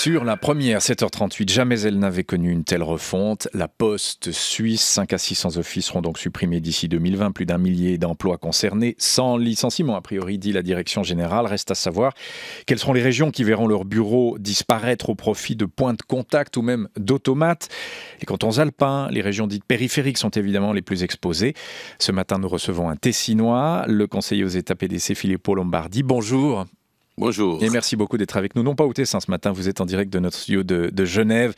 sur la première, 7h38. Jamais elle n'avait connu une telle refonte. La Poste suisse, 5 à 600 offices seront donc supprimés d'ici 2020. Plus d'un millier d'emplois concernés, sans licenciement, a priori, dit la direction générale. Reste à savoir quelles seront les régions qui verront leurs bureaux disparaître au profit de points de contact ou même d'automates. Les cantons alpins, les régions dites périphériques sont évidemment les plus exposées. Ce matin, nous recevons un Tessinois, le conseiller aux États PDC Filippo Lombardi. Bonjour. Bonjour. Et merci beaucoup d'être avec nous. Non pas au Tessin ce matin, vous êtes en direct de notre studio de, Genève,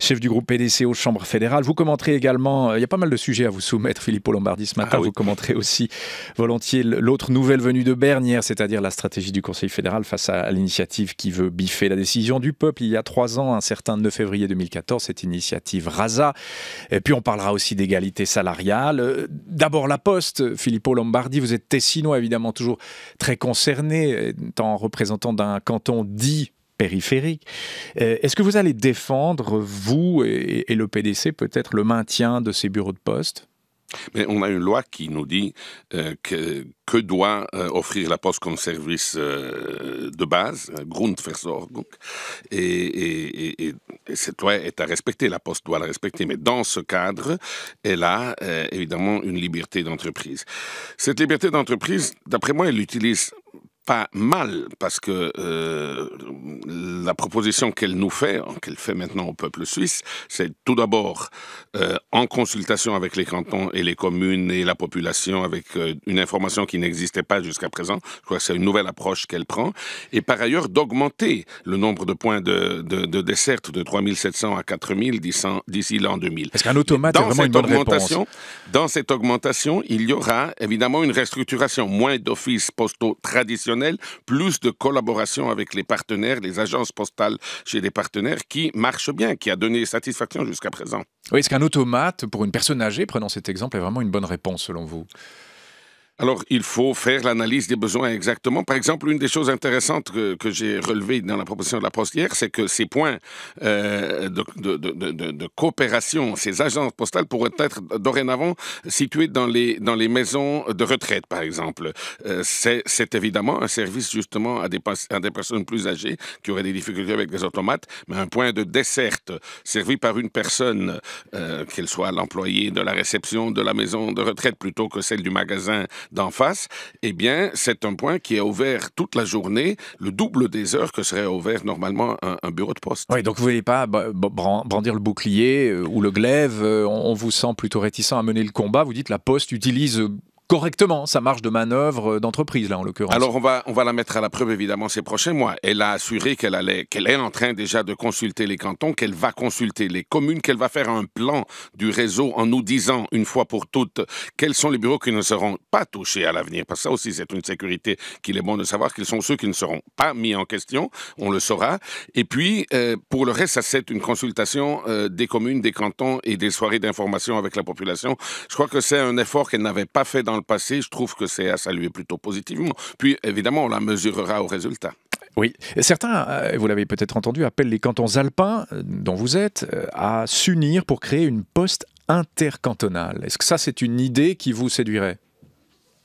chef du groupe PDC aux chambres fédérales. Vous commenterez également, euh, il y a pas mal de sujets à vous soumettre, Philippe Lombardi, ce matin. Ah vous commenterez aussi volontiers l'autre nouvelle venue de Berne c'est-à-dire la stratégie du Conseil fédéral face à, l'initiative qui veut biffer la décision du peuple il y a trois ans, un certain 9 février 2014, cette initiative RASA. Et puis on parlera aussi d'égalité salariale. Euh, d'abord la Poste, Philippe Lombardi, vous êtes tessinois évidemment toujours très concerné, étant représentant représentant d'un canton dit périphérique. Euh, est-ce que vous allez défendre, vous et, le PDC, peut-être le maintien de ces bureaux de poste? Mais on a une loi qui nous dit euh, que, doit euh, offrir la Poste comme service de base, Grundversorgung, et, et, et, cette loi est à respecter, la Poste doit la respecter, mais dans ce cadre, elle a évidemment une liberté d'entreprise. Cette liberté d'entreprise, d'après moi, elle l'utilise pas mal parce que euh, la proposition qu'elle nous fait, qu'elle fait maintenant au peuple suisse, c'est tout d'abord euh, en consultation avec les cantons et les communes et la population avec euh, une information qui n'existait pas jusqu'à présent. Je crois que c'est une nouvelle approche qu'elle prend. Et par ailleurs, d'augmenter le nombre de points de, de, de desserte de 3700 à 4000 d'ici l'an 2000. Est-ce qu'un automate est vraiment une bonne augmentation, Dans cette augmentation, il y aura évidemment une restructuration, moins d'offices postaux traditionnels plus de collaboration avec les partenaires, les agences postales chez les partenaires qui marchent bien, qui a donné satisfaction jusqu'à présent. Est-ce qu'un automate, pour une personne âgée, prenons cet exemple, est vraiment une bonne réponse selon vous? Alors, il faut faire l'analyse des besoins exactement. Par exemple, une des choses intéressantes que, j'ai relevées dans la proposition de la Poste hier, c'est que ces points euh, de, coopération, ces agences postales pourraient être dorénavant situées dans les, dans les maisons de retraite, par exemple. Euh, c'est évidemment un service justement à des, à des personnes plus âgées qui auraient des difficultés avec les automates, mais un point de desserte servi par une personne, euh, qu'elle soit l'employé de la réception de la maison de retraite plutôt que celle du magasin d'en face, eh bien, c'est un point qui est ouvert toute la journée, le double des heures que serait ouvert normalement un, bureau de poste. Oui, donc vous ne voulez pas brandir le bouclier euh, ou le glaive, euh, on vous sent plutôt réticent à mener le combat. Vous dites la poste utilise correctement sa marge de manœuvre d'entreprise, là, en l'occurrence. Alors, on va, on va la mettre à la preuve, évidemment, ces prochains mois. Elle a assuré qu'elle allait, qu'elle est en train déjà de consulter les cantons, qu'elle va consulter les communes, qu'elle va faire un plan du réseau en nous disant, une fois pour toutes, quels sont les bureaux qui ne seront pas touchés à l'avenir. Parce que ça aussi, c'est une sécurité qu'il est bon de savoir, quels sont ceux qui ne seront pas mis en question. On le saura. Et puis, euh, pour le reste, ça, c'est une consultation euh, des communes, des cantons et des soirées d'information avec la population. Je crois que c'est un effort qu'elle n'avait pas fait dans le passé, je trouve que c'est à saluer plutôt positivement. Puis, évidemment, on la mesurera au résultat. Oui, certains, euh, vous l'avez peut-être entendu, appellent les cantons alpins, euh, dont vous êtes, euh, à s'unir pour créer une poste intercantonale. Est-ce que ça, c'est une idée qui vous séduirait?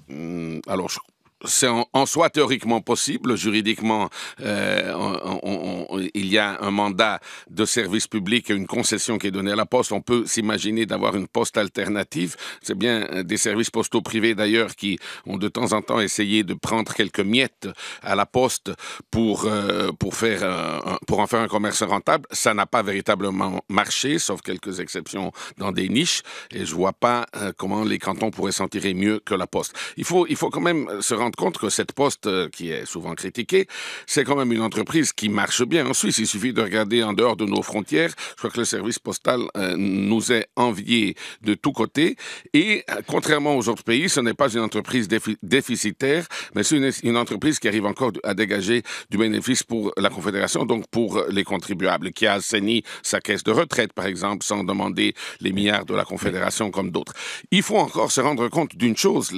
Hum, Alors, je c'est en, soi théoriquement possible. Juridiquement, euh, il y a un mandat de service public et une concession qui est donnée à la Poste. On peut s'imaginer d'avoir une poste alternative. C'est bien euh, des services postaux privés d'ailleurs qui ont de temps en temps essayé de prendre quelques miettes à la Poste pour, euh, pour, faire, pour en faire un commerce rentable. Ça n'a pas véritablement marché, sauf quelques exceptions dans des niches. Et je vois pas comment les cantons pourraient s'en tirer mieux que la Poste. Il faut, il faut quand même se rendre compte que cette poste, euh, qui est souvent critiquée, c'est quand même une entreprise qui marche bien en Suisse. Il suffit de regarder en dehors de nos frontières. Je crois que le service postal euh, nous est envié de tous côtés. Et euh, contrairement aux autres pays, ce n'est pas une entreprise déficitaire, mais c'est une, entreprise qui arrive encore à dégager du bénéfice pour la Confédération, donc pour les contribuables, qui a assaini sa caisse de retraite, par exemple, sans demander les milliards de la Confédération comme d'autres. Il faut encore se rendre compte d'une chose,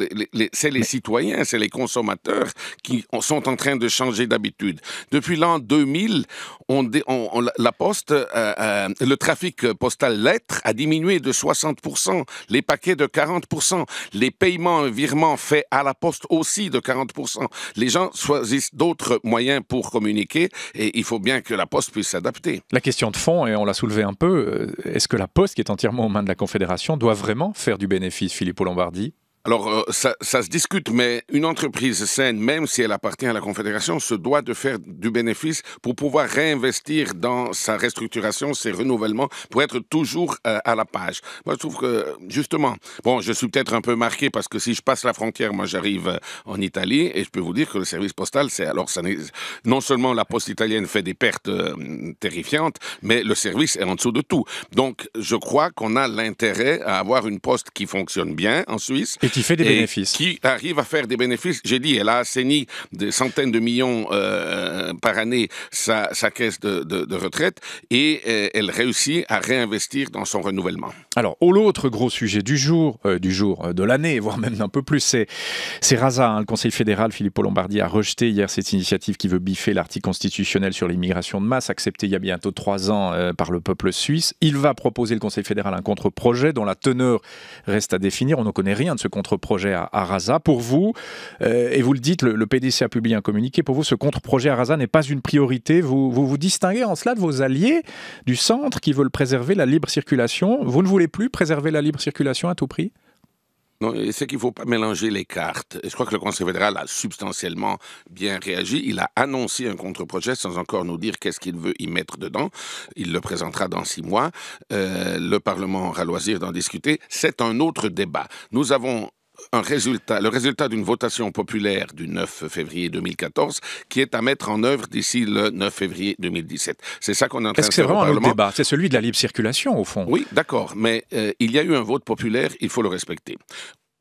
c'est les citoyens, c'est les consommateurs qui sont en train de changer d'habitude. Depuis l'an 2000, on, la poste, euh, euh, le trafic postal lettres a diminué de 60%, les paquets de 40%, les paiements, virements faits à la poste aussi de 40%. Les gens choisissent d'autres moyens pour communiquer et il faut bien que la poste puisse s'adapter. La question de fond, et on l'a soulevé un peu, euh, est-ce que la poste, qui est entièrement aux mains de la Confédération, doit vraiment faire du bénéfice, Philippe Lombardi? Alors, euh, ça, ça, se discute, mais une entreprise saine, même si elle appartient à la Confédération, se doit de faire du bénéfice pour pouvoir réinvestir dans sa restructuration, ses renouvellements, pour être toujours euh, à la page. Moi, je trouve que, justement, bon, je suis peut-être un peu marqué parce que si je passe la frontière, moi, j'arrive euh, en Italie et je peux vous dire que le service postal, c'est alors, ça non seulement la poste italienne fait des pertes terrifiantes, mais le service est en dessous de tout. Donc, je crois qu'on a l'intérêt à avoir une poste qui fonctionne bien en Suisse qui fait des bénéfices. Qui arrive à faire des bénéfices. J'ai dit, elle a assaini des centaines de millions euh, par année sa, caisse de, retraite et euh, elle réussit à réinvestir dans son renouvellement. Alors, l'autre gros sujet du jour, euh, du jour, de l'année, voire même d'un peu plus, c'est, c'est Raza. Hein. le Conseil fédéral, Philippe Lombardi, a rejeté hier cette initiative qui veut biffer l'article constitutionnel sur l'immigration de masse, accepté il y a bientôt trois ans par le peuple suisse. Il va proposer, le Conseil fédéral, un contre-projet dont la teneur reste à définir. On ne connaît rien de ce contre contre-projet à Arasa. Pour vous, euh, et vous le dites, le, PDC a publié un communiqué, pour vous, ce contre-projet à Arasa n'est pas une priorité. Vous, vous, vous distinguez en cela de vos alliés du centre qui veulent préserver la libre circulation. Vous ne voulez plus préserver la libre circulation à tout prix? Non, c'est qu'il ne faut pas mélanger les cartes. Je crois que le Conseil fédéral a substantiellement bien réagi. Il a annoncé un contre-projet sans encore nous dire qu'est-ce qu'il veut y mettre dedans. Il le présentera dans six mois. Euh, le Parlement aura loisir d'en discuter. C'est un autre débat. Nous avons un résultat, le résultat d'une votation populaire du 9 février 2014 qui est à mettre en œuvre d'ici le 9 février 2017. C'est ça qu'on est en train Est-ce que c'est vraiment un débat C'est celui de la libre circulation, au fond. Oui, d'accord, mais euh, il y a eu un vote populaire, il faut le respecter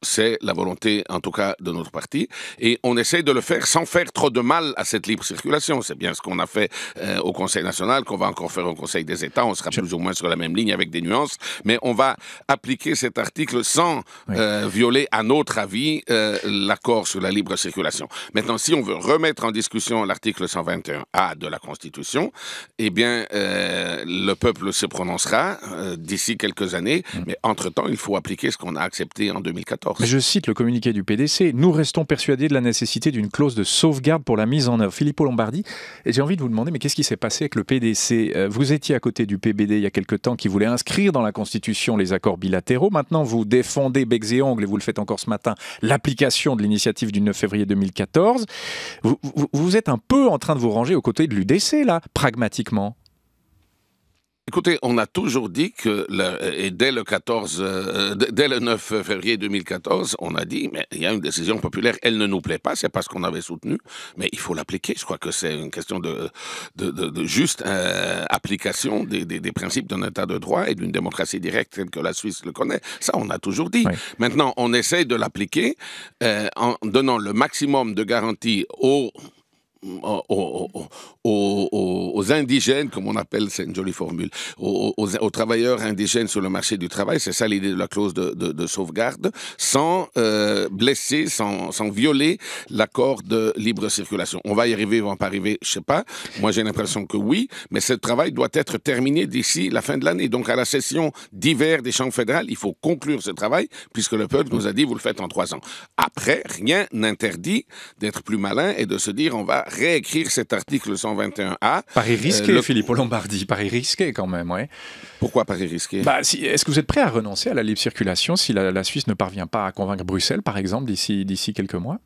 c'est la volonté, en tout cas, de notre parti. Et on essaie de le faire sans faire trop de mal à cette libre circulation. C'est bien ce qu'on a fait euh, au Conseil national, qu'on va encore faire au Conseil des États. On sera plus ou moins sur la même ligne avec des nuances. Mais on va appliquer cet article sans euh, violer, à notre avis, euh, l'accord sur la libre circulation. Maintenant, si on veut remettre en discussion l'article 121A de la Constitution, eh bien, le peuple se prononcera d'ici quelques années. Mm. Mais entre-temps, il faut appliquer ce qu'on a accepté en 2014 je cite le communiqué du PDC. Nous restons persuadés de la nécessité d'une clause de sauvegarde pour la mise en œuvre. Filippo Lombardi, j'ai envie de vous demander, mais qu'est-ce qui s'est passé avec le PDC euh, Vous étiez à côté du PBD il y a quelque temps qui voulait inscrire dans la Constitution les accords bilatéraux. Maintenant, vous défendez becs et ongles, et vous le faites encore ce matin, l'application de l'initiative du 9 février 2014. Vous, vous êtes un peu en train de vous ranger aux côtés de l'UDC, là, pragmatiquement. Écoutez, on a toujours dit que, et dès le 14, euh, dès le 9 février 2014, on a dit, mais il y a une décision populaire, elle ne nous plaît pas, c'est pas ce qu'on avait soutenu, mais il faut l'appliquer. Je crois que c'est une question de, de, juste euh, application des, des, principes d'un État de droit et d'une démocratie directe telle que la Suisse le connaît. Ça, on a toujours dit. Maintenant, on essaie de l'appliquer euh, en donnant le maximum de garanties aux aux, indigènes, comme on appelle, c'est une jolie formule, aux, travailleurs indigènes sur le marché du travail, c'est ça l'idée de la clause de, sauvegarde, sans euh, blesser, sans, sans, violer l'accord de libre circulation. On va y arriver, on va pas arriver, je sais pas. Moi, j'ai l'impression que oui, mais ce travail doit être terminé d'ici la fin de l'année. Donc, à la session d'hiver des chambres fédérales, il faut conclure ce travail, puisque le peuple nous a dit, vous le faites en trois ans. Après, rien n'interdit d'être plus malin et de se dire, on va réécrire cet article 121A. Paris risqué, euh, Philippe Lombardi, Paris risqué quand même, ouais. Pourquoi Paris risqué? Bah, si, Est-ce que vous êtes prêt à renoncer à la libre circulation si la, la Suisse ne parvient pas à convaincre Bruxelles, par exemple, d'ici quelques mois?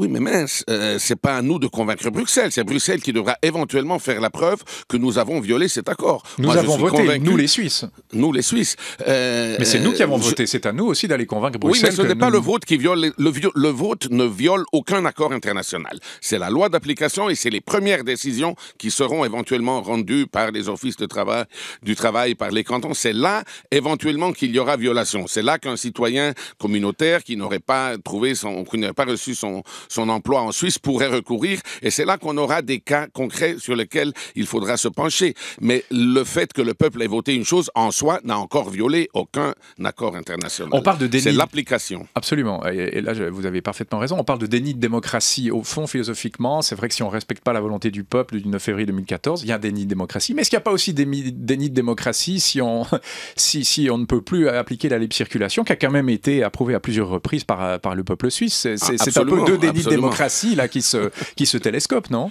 Oui, mais mince, euh, c'est pas à nous de convaincre Bruxelles. C'est Bruxelles qui devra éventuellement faire la preuve que nous avons violé cet accord. Nous avons voté, nous les Suisses. Nous les Suisses. Euh, mais c'est nous qui avons voté. C'est à nous aussi d'aller convaincre Bruxelles. Oui, mais ce n'est pas le vote qui viole. Le, le, vote ne viole aucun accord international. C'est la loi d'application et c'est les premières décisions qui seront éventuellement rendues par les offices de travail, du travail, par les cantons. C'est là éventuellement qu'il y aura violation. C'est là qu'un citoyen communautaire qui n'aurait pas trouvé son, qui n'aurait pas reçu son son emploi en Suisse pourrait recourir. Et c'est là qu'on aura des cas concrets sur lesquels il faudra se pencher. Mais le fait que le peuple ait voté une chose en soi n'a encore violé aucun accord international. On parle de déni. C'est l'application. Absolument. Et, là, vous avez parfaitement raison. On parle de déni de démocratie. Au fond, philosophiquement, c'est vrai que si on ne respecte pas la volonté du peuple du 9 février 2014, il y a un déni de démocratie. Mais est-ce qu'il n'y a pas aussi déni, déni de démocratie si on, si, si on ne peut plus appliquer la libre circulation, qui a quand même été approuvée à plusieurs reprises par, par le peuple suisse? C'est un peu deux dénis de démocratie là, qui, se, qui se télescopent, non?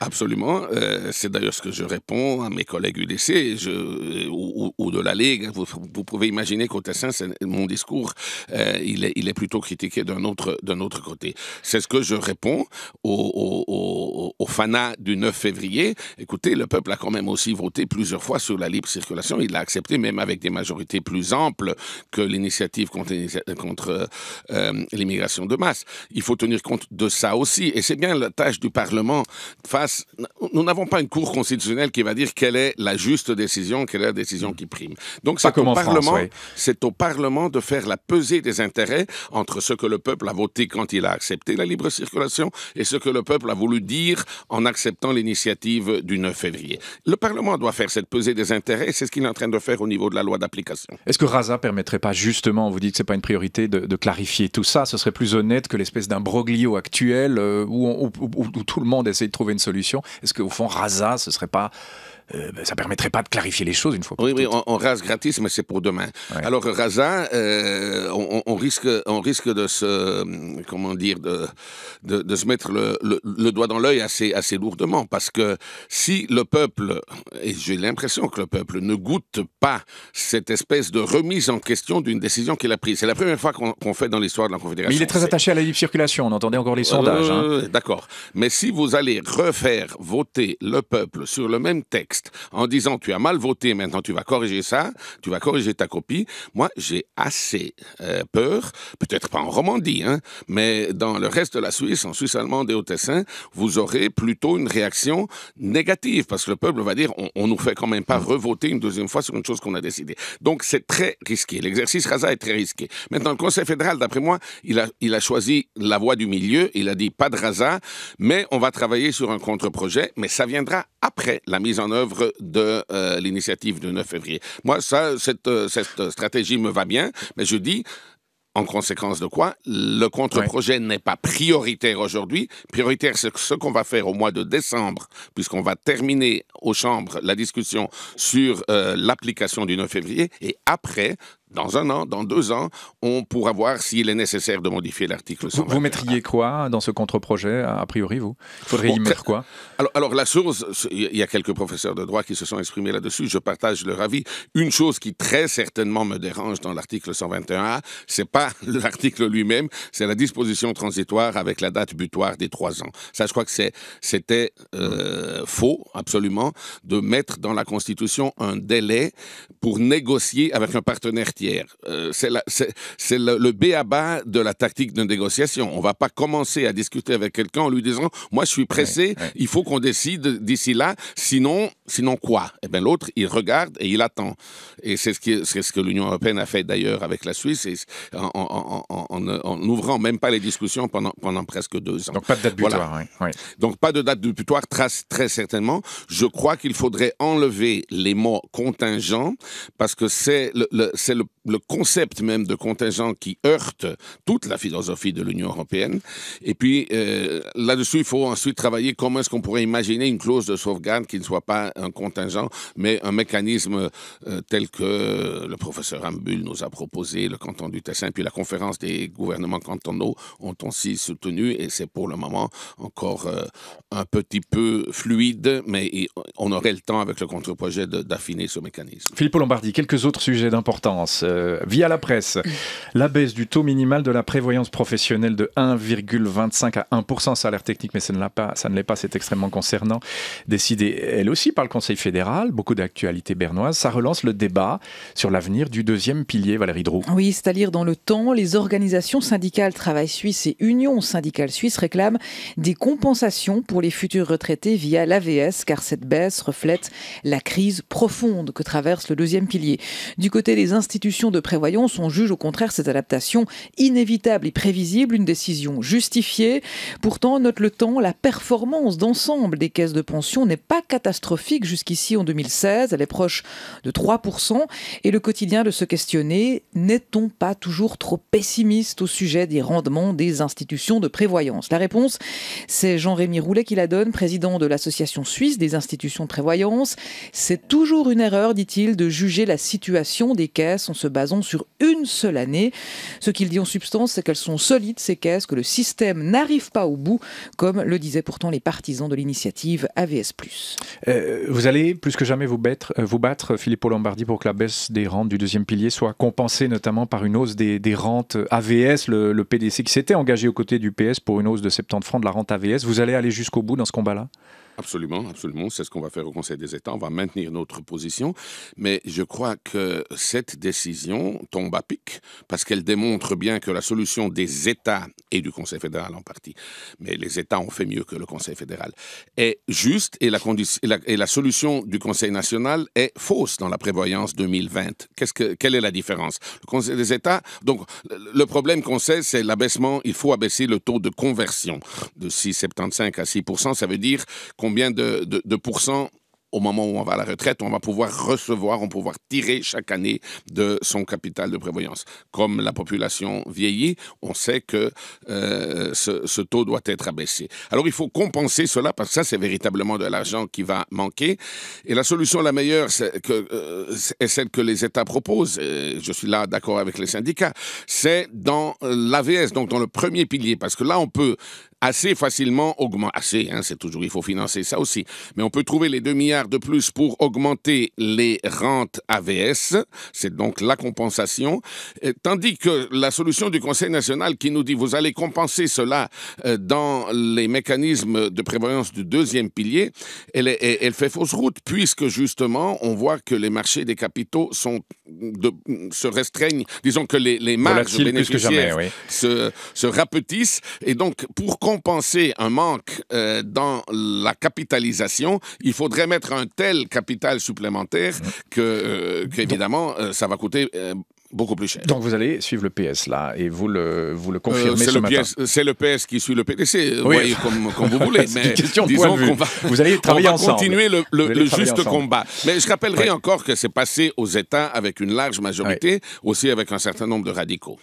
Absolument. Euh, c'est d'ailleurs ce que je réponds à mes collègues UDC je, euh, ou, de la Ligue. Vous, pouvez imaginer qu'au Tessin, mon discours, euh, il, est, il est plutôt critiqué d'un autre, d'un autre côté. C'est ce que je réponds aux, aux, aux, FANA du 9 février. Écoutez, le peuple a quand même aussi voté plusieurs fois sur la libre circulation. Il l'a accepté même avec des majorités plus amples que l'initiative contre, contre l'immigration de masse. Il faut tenir compte de ça aussi. Et c'est bien la tâche du Parlement face nous n'avons pas une Cour constitutionnelle qui va dire quelle est la juste décision, quelle est la décision qui prime. Donc c'est au, Parlement, c'est au Parlement de faire la pesée des intérêts entre ce que le peuple a voté quand il a accepté la libre circulation et ce que le peuple a voulu dire en acceptant l'initiative du 9 février. Le Parlement doit faire cette pesée des intérêts, c'est ce qu'il est en train de faire au niveau de la loi d'application. Est-ce que Raza permettrait pas justement, vous dites que c'est pas une priorité, de, clarifier tout ça Ce serait plus honnête que l'espèce d'un broglio actuel euh, où, où, tout le monde essaie de trouver une solution est-ce qu'au fond, Raza, ce serait pas euh, ben, ça permettrait pas de clarifier les choses une fois pour oui, Oui, on, rase gratis, mais c'est pour demain. Alors, Raza, euh, on, risque, on risque de se, comment dire, de, de, se mettre le, le, doigt dans l'œil assez, assez lourdement, parce que si le peuple, et j'ai l'impression que le peuple ne goûte pas cette espèce de remise en question d'une décision qu'il a prise, c'est la première fois qu'on fait dans l'histoire de la Confédération. Mais il est très attaché à la libre circulation, on entendait encore les sondages. Hein. Euh, d'accord. Mais si vous allez refaire voter le peuple sur le même texte, en disant tu as mal voté, maintenant tu vas corriger ça, tu vas corriger ta copie. Moi, j'ai assez euh, peur, peut-être pas en Romandie, hein, mais dans le reste de la Suisse, en Suisse allemande et au Tessin, vous aurez plutôt une réaction négative parce que le peuple va dire on, on nous fait quand même pas revoter une deuxième fois sur une chose qu'on a décidée. Donc c'est très risqué. L'exercice Raza est très risqué. Maintenant, le Conseil fédéral, d'après moi, il a, il a choisi la voie du milieu. Il a dit pas de Raza, mais on va travailler sur un contre-projet, mais ça viendra après la mise en œuvre de euh, l'initiative du 9 février. Moi, ça, cette, euh, cette stratégie me va bien, mais je dis, en conséquence de quoi, le contre-projet n'est pas prioritaire aujourd'hui. Prioritaire, c'est ce qu'on va faire au mois de décembre, puisqu'on va terminer aux chambres la discussion sur euh, l'application du 9 février. Et après, dans un an, dans deux ans, on pourra voir s'il est nécessaire de modifier l'article Vous, vous, mettriez quoi dans ce contre-projet, a priori, vous? Il faudrait y mettre quoi? Alors, alors, la chose, il y a quelques professeurs de droit qui se sont exprimés là-dessus, je partage leur avis. Une chose qui très certainement me dérange dans l'article 121A, c'est pas l'article lui-même, c'est la disposition transitoire avec la date butoir des trois ans. Ça, je crois que c'était euh, faux, absolument, de mettre dans la Constitution un délai pour négocier avec un partenaire euh, c'est le, le B à bas de la tactique de négociation. On va pas commencer à discuter avec quelqu'un en lui disant Moi, je suis pressé, il faut qu'on décide d'ici là, sinon, sinon quoi? Eh bien, l'autre, il regarde et il attend. Et c'est ce, qui, ce que l'Union européenne a fait d'ailleurs avec la Suisse, en, n'ouvrant même pas les discussions pendant, pendant presque deux ans. Donc, pas de date butoir, Donc, pas de date butoir, très, très certainement. Je crois qu'il faudrait enlever les mots contingents parce que c'est le, le le, le, concept même de contingent qui heurte toute la philosophie de l'Union européenne. Et puis, euh, là-dessus, il faut ensuite travailler comment est-ce qu'on pourrait imaginer une clause de sauvegarde qui ne soit pas un contingent, mais un mécanisme euh, tel que le professeur Ambul nous a proposé, le canton du Tessin, puis la conférence des gouvernements cantonaux ont aussi soutenu, et c'est pour le moment encore euh, un petit peu fluide, mais on aurait le temps avec le contre-projet d'affiner ce mécanisme. Philippe Lombardi, quelques autres sujets d'importance. Euh, via la presse, la baisse du taux minimal de la prévoyance professionnelle de 1,25 à 1% salaire technique, mais ça ne, pas, ça ne l'est pas, c'est extrêmement concernant, décidée elle aussi par le Conseil fédéral, beaucoup d'actualités bernoises, ça relance le débat sur l'avenir du deuxième pilier, Valérie Drou. Oui, c'est à dire dans le temps, les organisations syndicales Travail Suisse et Union syndicale suisse réclament des compensations pour les futurs retraités via l'AVS, car cette baisse reflète la crise profonde que traverse le deuxième pilier. Du côté des institutions de prévoyance, on juge au contraire cette adaptation inévitable et prévisible, une décision justifiée. Pourtant, note le temps, la performance d'ensemble des caisses de pension n'est pas catastrophique jusqu'ici en 2016. Elle est proche de 3%. Et le quotidien de se questionner, n'est-on pas toujours trop pessimiste au sujet des rendements des institutions de prévoyance? La réponse, c'est Jean-Rémy Roulet qui la donne, président de l'Association suisse des institutions de prévoyance. C'est toujours une erreur, dit-il, de juger la situation des caisses en se basant sur une seule année. Ce qu'il dit en substance, c'est qu'elles sont solides, ces caisses, que le système n'arrive pas au bout, comme le disaient pourtant les partisans de l'initiative AVS+. Vous allez plus que jamais vous battre, euh, vous battre, Lombardi, pour que la baisse des rentes du deuxième pilier soit compensée notamment par une hausse des, rentes AVS, le, le PDC qui s'était engagé aux côtés du PS pour une hausse de 70 francs de la rente AVS. Vous allez aller jusqu'au bout dans ce combat-là? Absolument, absolument. C'est ce qu'on va faire au Conseil des États. On va maintenir notre position. Mais je crois que cette décision tombe à pic parce qu'elle démontre bien que la solution des États et du Conseil fédéral en partie, mais les États ont fait mieux que le Conseil fédéral, est juste et la, solution du Conseil national est fausse dans la prévoyance 2020. Qu'est-ce que, quelle est la différence? Le Conseil des États, donc le problème qu'on sait, c'est l'abaissement. Il faut abaisser le taux de conversion de 6,75 à 6 Ça veut dire combien de, de, pourcents au moment où on va à la retraite, on va pouvoir recevoir, on va pouvoir tirer chaque année de son capital de prévoyance. Comme la population vieillit, on sait que euh, ce, taux doit être abaissé. Alors il faut compenser cela parce que ça, c'est véritablement de l'argent qui va manquer. Et la solution la meilleure c'est que, euh, est celle que les États proposent. je suis là d'accord avec les syndicats. C'est dans l'AVS, donc dans le premier pilier, parce que là, on peut assez facilement augmenter. Assez, hein, c'est toujours, il faut financer ça aussi. Mais on peut trouver les 2 milliards de plus pour augmenter les rentes AVS. C'est donc la compensation. tandis que la solution du Conseil national qui nous dit vous allez compenser cela euh, dans les mécanismes de prévoyance du deuxième pilier, elle, elle fait fausse route puisque justement on voit que les marchés des capitaux sont de, se restreignent. Disons que les, les marges bénéficiaires se, se rapetissent. Et donc pour compenser un manque euh, dans la capitalisation, il faudrait mettre un tel capital supplémentaire mmh. que, euh, qu'évidemment, euh, ça va coûter beaucoup plus cher. Donc vous allez suivre le PS là et vous le, vous le confirmez ce le matin. C'est le PS qui suit le PDC, vous voyez comme, comme, vous voulez. Mais question disons qu'on va, vous allez travailler on va continuer le, le, juste combat. Mais je rappellerai encore que c'est passé aux États avec une large majorité, aussi avec un certain nombre de radicaux.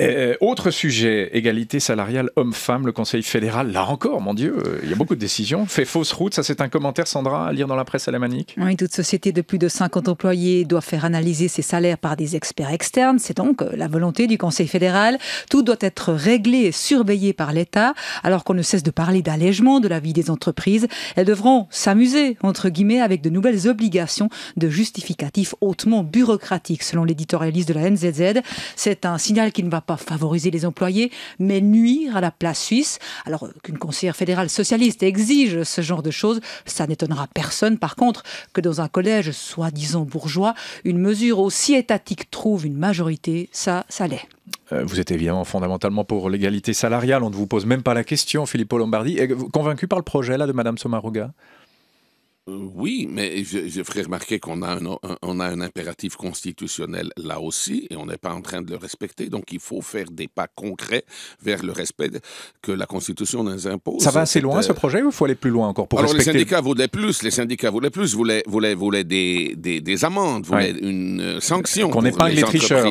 Euh, autre sujet, égalité salariale homme-femme, le Conseil fédéral, là encore, mon Dieu, euh, il y a beaucoup de décisions, fait fausse route, ça c'est un commentaire, Sandra, à lire dans la presse alémanique? Oui, toute société de plus de 50 employés doit faire analyser ses salaires par des experts externes, c'est donc euh, la volonté du Conseil fédéral. Tout doit être réglé et surveillé par l'État, alors qu'on ne cesse de parler d'allègement de la vie des entreprises. Elles devront s'amuser, entre guillemets, avec de nouvelles obligations de justificatifs hautement bureaucratiques, selon l'éditorialiste de la NZZ. C'est un signal qui ne va pas favoriser les employés, mais nuire à la place suisse. Alors qu'une conseillère fédérale socialiste exige ce genre de choses, ça n'étonnera personne. Par contre, que dans un collège soi-disant bourgeois, une mesure aussi étatique trouve une majorité, ça, ça l'est. Euh, vous êtes évidemment fondamentalement pour l'égalité salariale. On ne vous pose même pas la question, Philippe Lombardi. Convaincu par le projet là de Madame Somaruga euh, oui, mais je, je ferai remarquer qu'on a, un, on a un impératif constitutionnel là aussi, et on n'est pas en train de le respecter. Donc, il faut faire des pas concrets vers le respect que la Constitution nous impose. Ça va assez loin, ce projet, ou il faut aller plus loin encore pour Alors, les syndicats voulaient plus. Les syndicats voulaient plus, voulaient, voulaient, voulaient des, des, des amendes, voulaient une euh, sanction. Qu'on épingle les, tricheurs.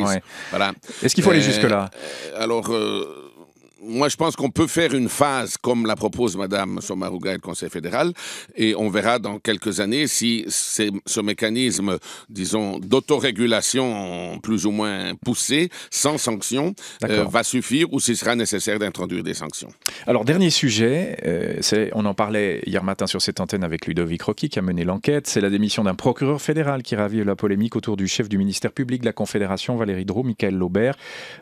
Voilà. Est-ce qu'il faut aller jusque-là? Alors moi, je pense qu'on peut faire une phase comme la propose Madame Somaruga et le Conseil fédéral, et on verra dans quelques années si ce mécanisme, disons, d'autorégulation plus ou moins poussé, sans sanction, euh, va suffire ou s'il sera nécessaire d'introduire des sanctions. Alors, dernier sujet, euh, on en parlait hier matin sur cette antenne avec Ludovic Rocky qui a mené l'enquête, c'est la démission d'un procureur fédéral qui ravive la polémique autour du chef du ministère public de la Confédération, Valérie Drou, Michael Laubert.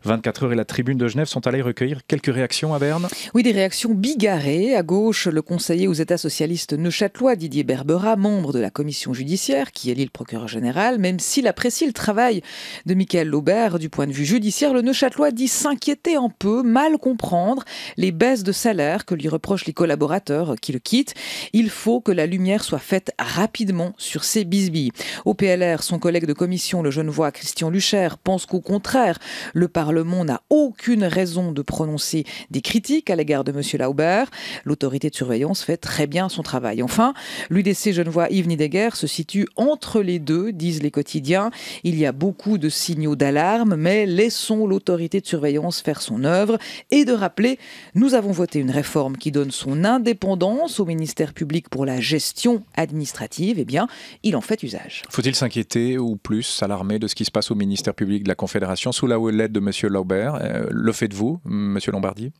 24 heures et la tribune de Genève sont allés recueillir quelques Réactions à Berne? Oui, des réactions bigarrées. À gauche, le conseiller aux États socialistes neuchâtelois Didier Berbera, membre de la commission judiciaire, qui élit le procureur général, même s'il apprécie le travail de Michael Laubert du point de vue judiciaire, le neuchâtelois dit s'inquiéter un peu, mal comprendre les baisses de salaire que lui reprochent les collaborateurs qui le quittent. Il faut que la lumière soit faite rapidement sur ces bisbilles. Au PLR, son collègue de commission, le genevois Christian Lucher, pense qu'au contraire, le Parlement n'a aucune raison de prononcer des critiques à l'égard de M. Laubert. L'autorité de surveillance fait très bien son travail. Enfin, l'UDC genevois Yves Nideguer se situe entre les deux, disent les quotidiens. Il y a beaucoup de signaux d'alarme, mais laissons l'autorité de surveillance faire son œuvre et de rappeler, nous avons voté une réforme qui donne son indépendance au ministère public pour la gestion administrative. Eh bien, il en fait usage. Faut-il s'inquiéter ou plus s'alarmer de ce qui se passe au ministère public de la Confédération sous la houlette de M. Laubert euh, Le faites-vous, M. Lombardi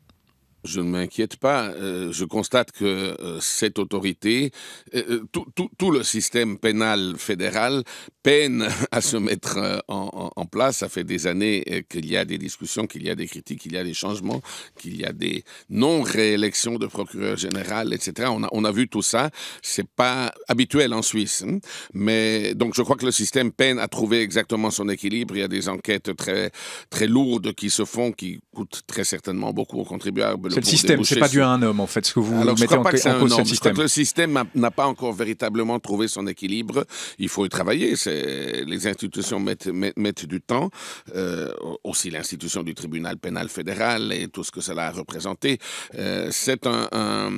je ne m'inquiète pas. Euh, je constate que euh, cette autorité, euh, tout, le système pénal fédéral peine à se mettre en, place. Ça fait des années qu'il y a des discussions, qu'il y a des critiques, qu'il y a des changements, qu'il y a des non-réélections de procureur général, etc. On a, vu tout ça. C'est pas habituel en Suisse. Hein. Mais donc je crois que le système peine à trouver exactement son équilibre. Il y a des enquêtes très, très lourdes qui se font, qui coûtent très certainement beaucoup aux contribuables c'est le système, c'est pas dû à un homme en fait, ce que vous Alors, mettez en, pas que en cause le système. le système n'a pas encore véritablement trouvé son équilibre. Il faut y travailler. Les institutions mettent, mettent, du temps. Euh, aussi l'institution du tribunal pénal fédéral et tout ce que cela a représenté. Euh, c'est un, un,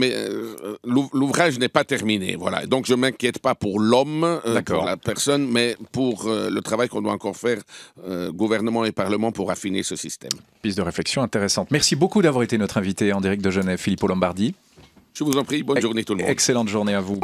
euh, l'ouvrage n'est pas terminé. Voilà. Donc je m'inquiète pas pour l'homme, pour la personne, mais pour le travail qu'on doit encore faire, gouvernement et parlement, pour affiner ce système. Piste de réflexion intéressante. Merci Merci beaucoup d'avoir été notre invité en direct de Genève, Philippe Lombardi. Je vous en prie, bonne journée tout le monde. Excellente journée à vous.